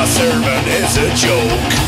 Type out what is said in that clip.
my servant is a joke.